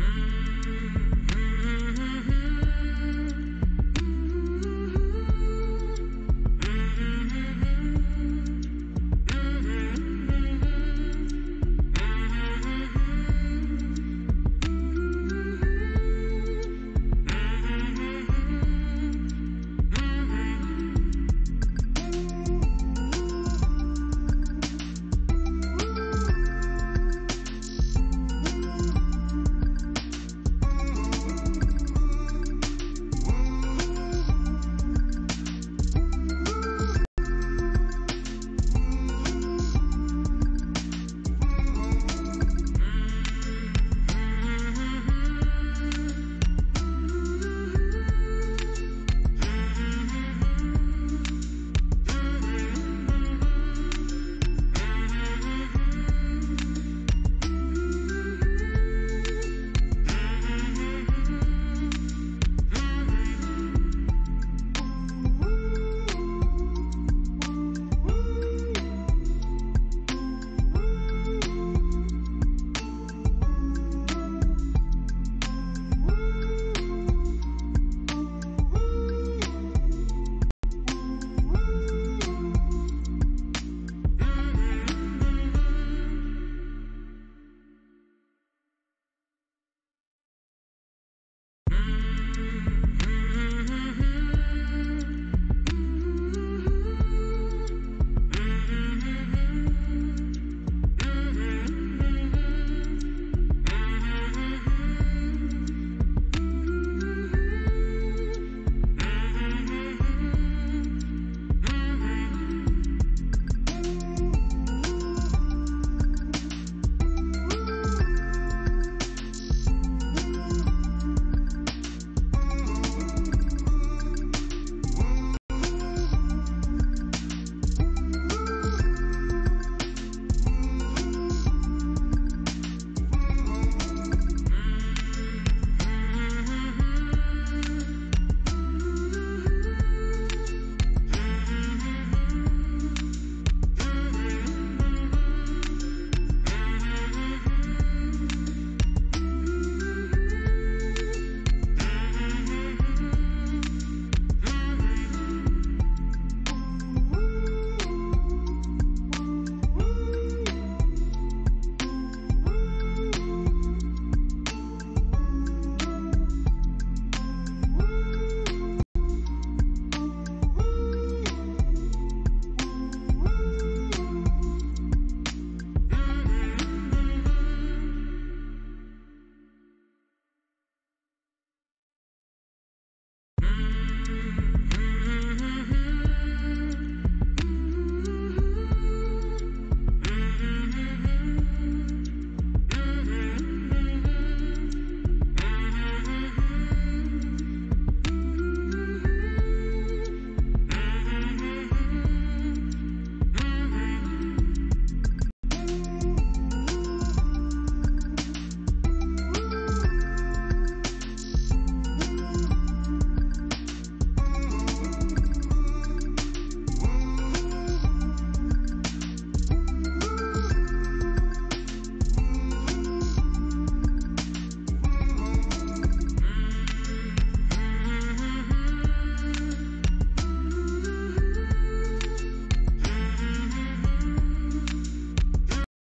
Mm.